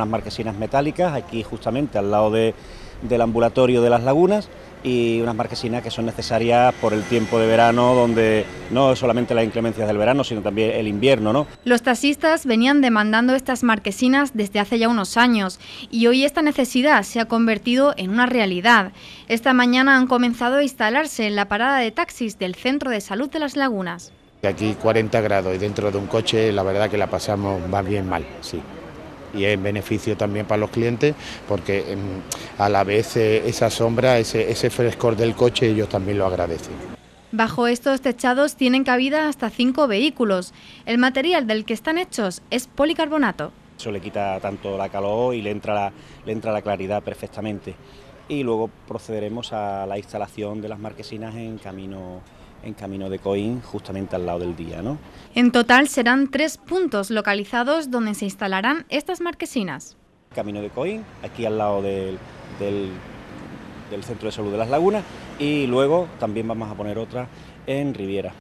unas marquesinas metálicas aquí justamente al lado del ambulatorio de las lagunas y unas marquesinas que son necesarias por el tiempo de verano, donde no solamente las inclemencias del verano, sino también el invierno. ¿no? Los taxistas venían demandando estas marquesinas desde hace ya unos años y hoy esta necesidad se ha convertido en una realidad. Esta mañana han comenzado a instalarse en la parada de taxis del Centro de Salud de las Lagunas. Aquí 40 grados y dentro de un coche la verdad que la pasamos más bien mal, sí y es beneficio también para los clientes porque em, a la vez eh, esa sombra, ese, ese frescor del coche ellos también lo agradecen. Bajo estos techados tienen cabida hasta cinco vehículos. El material del que están hechos es policarbonato. Eso le quita tanto la calor y le entra la, le entra la claridad perfectamente. Y luego procederemos a la instalación de las marquesinas en camino en Camino de Coín, justamente al lado del día. ¿no? En total serán tres puntos localizados donde se instalarán estas marquesinas. Camino de Coín, aquí al lado del, del, del Centro de Salud de las Lagunas, y luego también vamos a poner otra en Riviera.